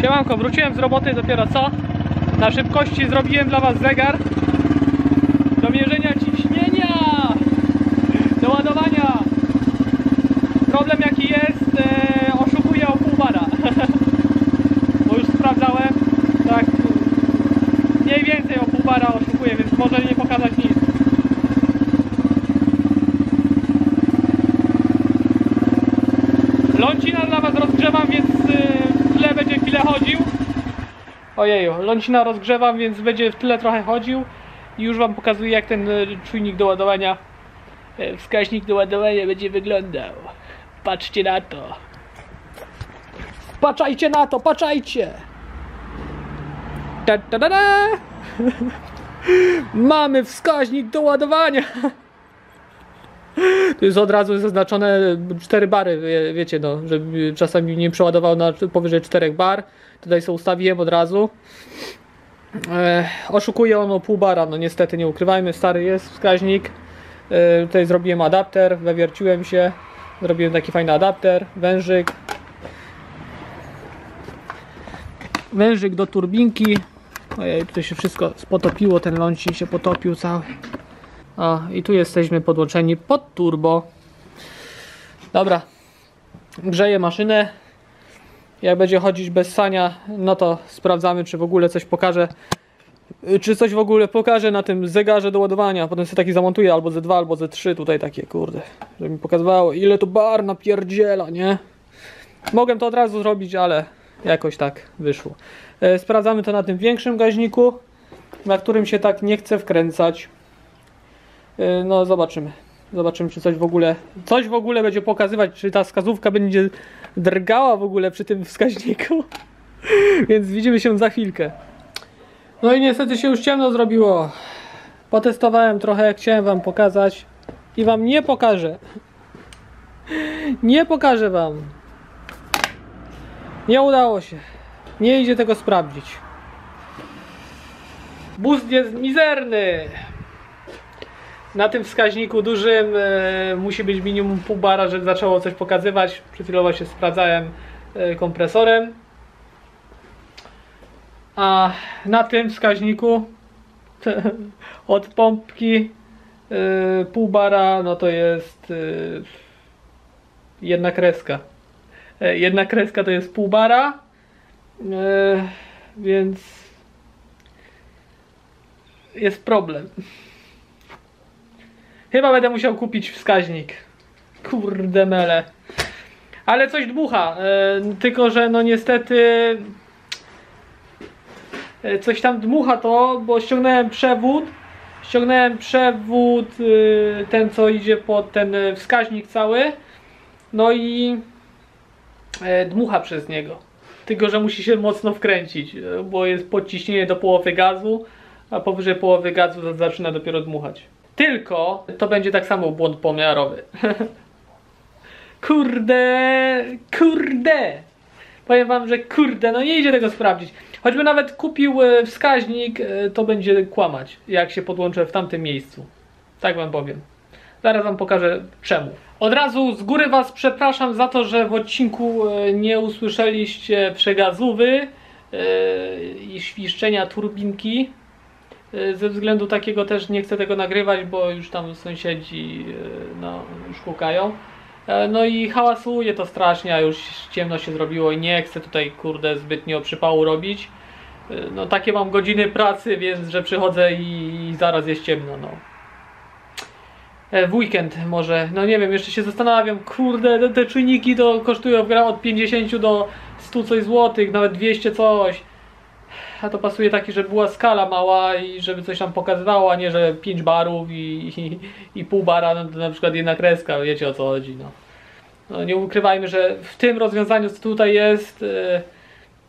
Siemanko, wróciłem z roboty dopiero co? Na szybkości zrobiłem dla was zegar do mierzenia ciśnienia, do ładowania. Problem jaki jest, e, oszukuje o pół bara. Bo już sprawdzałem, tak mniej więcej o pół bara oszukuje, więc może nie pokazać nic. Lącina dla was rozgrzewam, więc będzie chwilę chodził. Ojeju, lącina rozgrzewam, więc będzie w tyle trochę chodził. I już wam pokazuję jak ten y, czujnik do ładowania, y, wskaźnik do ładowania będzie wyglądał. Patrzcie na to. Patrzajcie na to, patrzajcie! Ta, ta, ta, ta. Mamy wskaźnik do ładowania! Tu jest od razu zaznaczone 4 bary, wie, wiecie, no, żeby czasami nie przeładował na powyżej 4 bar. Tutaj sobie ustawiłem od razu. E, oszukuje on o pół bara, no niestety nie ukrywajmy, stary jest wskaźnik. E, tutaj zrobiłem adapter, wewierciłem się. Zrobiłem taki fajny adapter, wężyk. Wężyk do turbinki. Ojej, tutaj się wszystko potopiło, ten lącin się potopił cały. O, i tu jesteśmy podłączeni pod turbo. Dobra. Grzeję maszynę. Jak będzie chodzić bez sania, no to sprawdzamy, czy w ogóle coś pokaże. Czy coś w ogóle pokaże na tym zegarze do ładowania. Potem sobie taki zamontuję albo Z2, albo Z3. Tutaj takie, kurde. Żeby mi pokazywało, ile tu bar napierdziela, nie? Mogłem to od razu zrobić, ale jakoś tak wyszło. E, Sprawdzamy to na tym większym gaźniku, na którym się tak nie chce wkręcać. Yy, No zobaczymy. Zobaczymy czy coś w ogóle coś w ogóle będzie pokazywać, czy ta wskazówka będzie drgała w ogóle przy tym wskaźniku. Więc widzimy się za chwilkę. No i niestety się już ciemno zrobiło. Potestowałem trochę, jak chciałem wam pokazać i wam nie pokażę. Nie pokażę wam. Nie udało się. Nie idzie tego sprawdzić. Boost jest mizerny. Na tym wskaźniku dużym e, musi być minimum pół bara, żeby zaczęło coś pokazywać. Przed chwilą się sprawdzałem e, kompresorem. A na tym wskaźniku od pompki e, pół bara, no to jest e, jedna kreska. E, jedna kreska to jest pół bara. E, więc jest problem. Chyba będę musiał kupić wskaźnik. Kurde mele. Ale coś dmucha. E, tylko, że no niestety e, coś tam dmucha to, bo ściągnąłem przewód. Ściągnąłem przewód e, ten co idzie pod ten wskaźnik cały. No i dmucha przez niego. Tylko, że musi się mocno wkręcić, bo jest podciśnienie do połowy gazu, a powyżej połowy gazu zaczyna dopiero dmuchać. Tylko to będzie tak samo błąd pomiarowy. kurde, kurde. Powiem wam, że kurde, no nie idzie tego sprawdzić. Choćby nawet kupił e, wskaźnik, e, to będzie kłamać, jak się podłączę w tamtym miejscu. Tak wam powiem. Zaraz wam pokażę czemu. Od razu z góry was przepraszam za to, że w odcinku e, nie usłyszeliście przegazówy i świszczenia turbinki. E, Ze względu takiego też nie chcę tego nagrywać, bo już tam sąsiedzi e, no, już kukają. E, No i hałasuje to strasznie, a już ciemno się zrobiło i nie chcę tutaj kurde zbytnio przypału robić. E, No takie mam godziny pracy, więc że przychodzę i, zaraz jest ciemno. No. E, W weekend może, no nie wiem, jeszcze się zastanawiam, kurde, te, te czujniki to kosztują od 50 do 100 coś złotych, nawet 200 coś. To pasuje taki, żeby była skala mała i żeby coś tam pokazywało, a nie, że 5 barów i, i, i pół bara, no to na przykład jedna kreska, wiecie o co chodzi, no. no. Nie ukrywajmy, że w tym rozwiązaniu, co tutaj jest, e,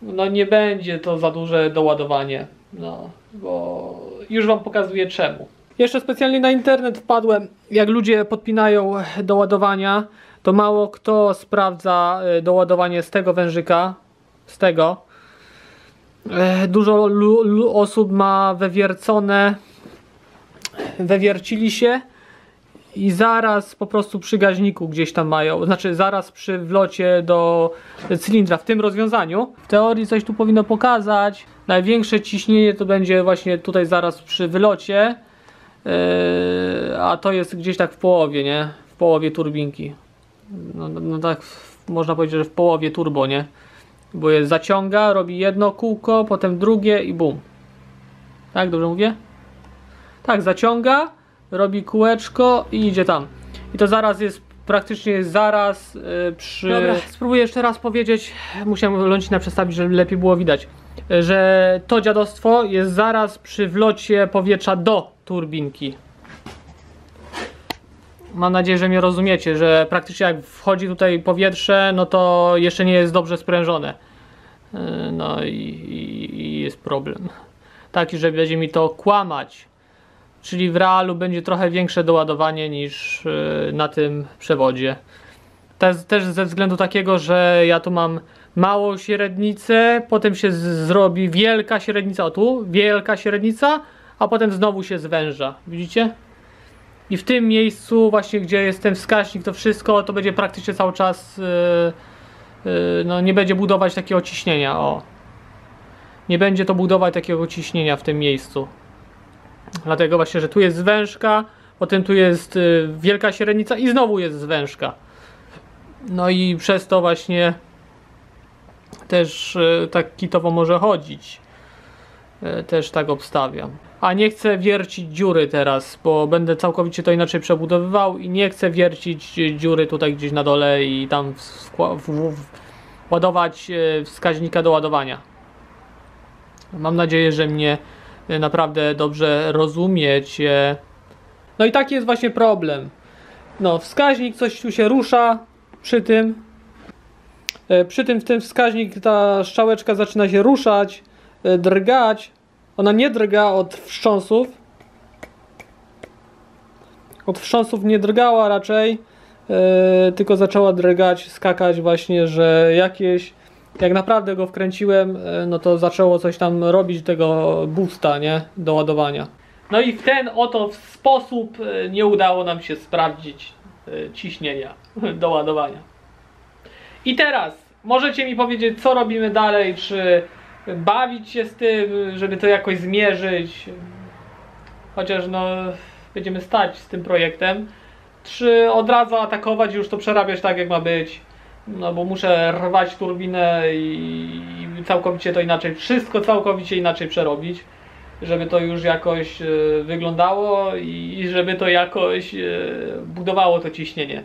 no nie będzie to za duże doładowanie, no, bo już Wam pokazuję czemu. Jeszcze specjalnie na internet wpadłem, jak ludzie podpinają do ładowania, to mało kto sprawdza e, doładowanie z tego wężyka, z tego. E, Dużo osób ma wewiercone, wewiercili się i zaraz po prostu przy gaźniku gdzieś tam mają, znaczy zaraz przy wlocie do cylindra w tym rozwiązaniu. W teorii coś tu powinno pokazać. Największe ciśnienie to będzie właśnie tutaj zaraz przy wylocie, yy, a to jest gdzieś tak w połowie, nie? W połowie turbinki. No, no, no tak można powiedzieć, że w połowie turbo, nie? Bo jest zaciąga, robi jedno kółko, potem drugie i bum. Tak, dobrze mówię? Tak, zaciąga, robi kółeczko i idzie tam. I to zaraz jest, praktycznie zaraz yy, przy... Dobra, spróbuję jeszcze raz powiedzieć, musiałem lącina przestawić, żeby lepiej było widać, że to dziadostwo jest zaraz przy wlocie powietrza do turbinki. Mam nadzieję, że mnie rozumiecie, że praktycznie jak wchodzi tutaj powietrze, no to jeszcze nie jest dobrze sprężone. Yy, No i, i, i jest problem. Taki, że będzie mi to kłamać. Czyli w realu będzie trochę większe doładowanie niż yy, na tym przewodzie. Też, też ze względu takiego, że ja tu mam małą średnicę, potem się zrobi wielka średnica, o tu, wielka średnica, a potem znowu się zwęża. Widzicie? I w tym miejscu, właśnie gdzie jest ten wskaźnik, to wszystko, to będzie praktycznie cały czas, yy, yy, no nie będzie budować takiego ciśnienia, o. Nie będzie to budować takiego ciśnienia w tym miejscu. Dlatego właśnie, że tu jest zwężka, potem tu jest y, wielka średnica i znowu jest zwężka. No i przez to właśnie też y, tak kitowo może chodzić. Y, Też tak obstawiam. A nie chcę wiercić dziury teraz, bo będę całkowicie to inaczej przebudowywał i nie chcę wiercić dziury tutaj gdzieś na dole i tam ładować y, wskaźnika do ładowania. Mam nadzieję, że mnie y, naprawdę dobrze rozumiecie. No i taki jest właśnie problem. No, wskaźnik coś tu się rusza przy tym. E, Przy tym w tym wskaźnik ta strzałeczka zaczyna się ruszać, e, drgać. Ona nie drga od wstrząsów. Od wstrząsów nie drgała raczej, e, tylko zaczęła drgać, skakać właśnie, że jakieś jak naprawdę go wkręciłem, e, no to zaczęło coś tam robić tego boosta, nie? Do ładowania. No i w ten oto sposób e, nie udało nam się sprawdzić ciśnienia do ładowania. I teraz możecie mi powiedzieć, co robimy dalej, czy bawić się z tym, żeby to jakoś zmierzyć, chociaż no będziemy stać z tym projektem, czy od razu atakować już to przerabiać tak, jak ma być. No bo muszę rwać turbinę i całkowicie to inaczej, wszystko całkowicie inaczej przerobić, żeby to już jakoś e, wyglądało i i żeby to jakoś e, budowało to ciśnienie.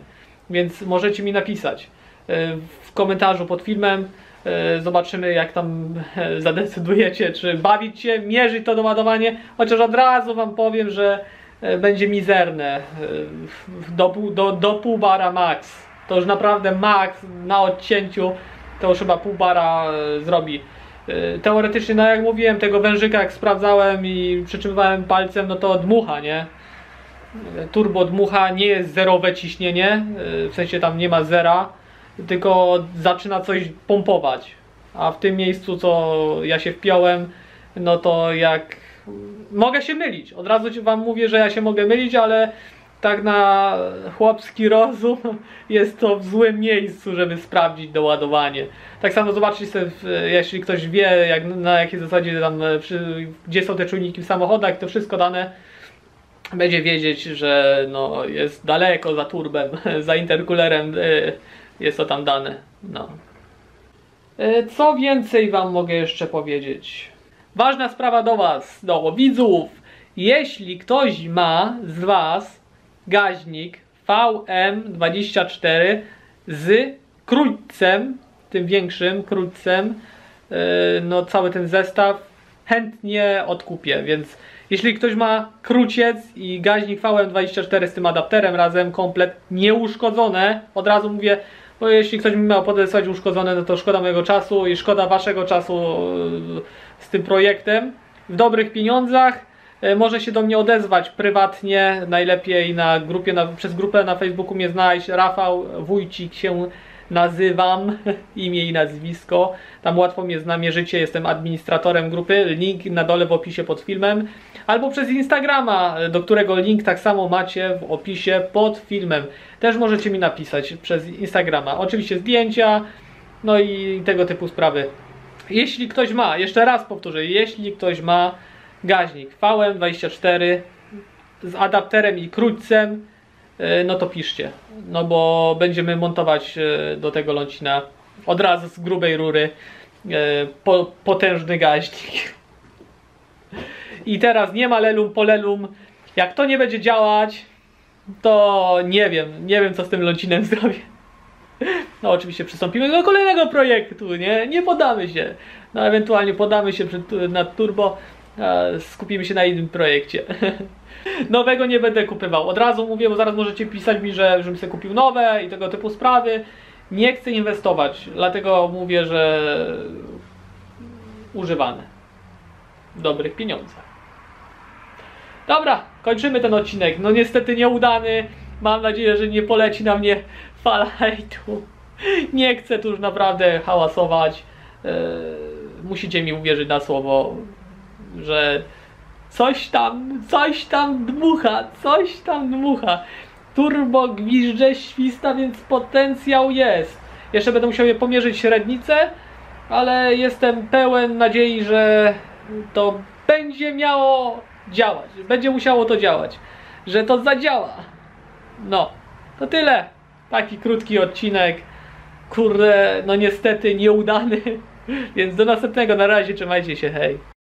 Więc możecie mi napisać e, w komentarzu pod filmem. E, Zobaczymy, jak tam e, zadecydujecie, czy bawić się, mierzyć to doładowanie. Chociaż od razu Wam powiem, że e, będzie mizerne. Do, do, do pół bara max. To już naprawdę max na odcięciu. To już chyba pół bara zrobi. Teoretycznie, no jak mówiłem, tego wężyka jak sprawdzałem i przytrzymywałem palcem, no to dmucha, nie? turbo dmucha nie jest zerowe ciśnienie, w sensie tam nie ma zera, tylko zaczyna coś pompować. A w tym miejscu, co ja się wpiąłem, no to jak. Mogę się mylić. Od razu wam mówię, że ja się mogę mylić, ale tak na chłopski rozum jest to w złym miejscu, żeby sprawdzić doładowanie. Tak samo zobaczcie sobie, jeśli ktoś wie, jak, na jakiej zasadzie tam, e, przy, gdzie są te czujniki w samochodach, to wszystko dane będzie wiedzieć, że no, jest daleko za turbem, za interkulerem y, jest to tam dane. No. Y, Co więcej Wam mogę jeszcze powiedzieć? Ważna sprawa do Was, do widzów. Jeśli ktoś ma z Was gaźnik VM24 z krótcem, tym większym krótcem, yy, no cały ten zestaw chętnie odkupię, więc jeśli ktoś ma króciec i gaźnik VM24 z tym adapterem razem, komplet nieuszkodzone, od razu mówię, bo jeśli ktoś mi miał podesłać uszkodzone, no to szkoda mojego czasu i szkoda waszego czasu yy, z tym projektem. W dobrych pieniądzach yy, może się do mnie odezwać prywatnie, najlepiej na grupie, na, przez grupę na Facebooku mnie znaleźć, Rafał Wójcik się nazywam, imię i nazwisko. Tam łatwo mnie znamierzycie, jestem administratorem grupy. Link na dole w opisie pod filmem. Albo przez Instagrama, do którego link tak samo macie w opisie pod filmem. Też możecie mi napisać przez Instagrama. Oczywiście zdjęcia, no i tego typu sprawy. Jeśli ktoś ma, jeszcze raz powtórzę, jeśli ktoś ma gaźnik VM24 z adapterem i krótcem, e, no to piszcie. No bo będziemy montować e, do tego lącina od razu z grubej rury e, po, potężny gaźnik. I teraz nie ma lelum polelum. Jak to nie będzie działać, to nie wiem, nie wiem co z tym lącinem zrobię. No oczywiście przystąpimy do kolejnego projektu, nie? Nie podamy się. No ewentualnie podamy się przed, nad turbo, skupimy się na innym projekcie. Nowego nie będę kupywał. Od razu mówię, bo zaraz możecie pisać mi, że żebym sobie kupił nowe i tego typu sprawy. Nie chcę inwestować, dlatego mówię, że używane. Dobrych pieniądzach. Dobra, kończymy ten odcinek. No niestety nieudany. Mam nadzieję, że nie poleci na mnie fala hejtu. Nie chcę tu już naprawdę hałasować. Eee, musicie mi uwierzyć na słowo, że coś tam, coś tam dmucha, coś tam dmucha. Turbo gwizdże, śwista, więc potencjał jest. Jeszcze będę musiał je pomierzyć średnicę, ale jestem pełen nadziei, że to będzie miało działać. Będzie musiało to działać. Że to zadziała. No, to tyle. Taki krótki odcinek. Kurde, no niestety nieudany. Więc do następnego. Na razie, trzymajcie się, hej.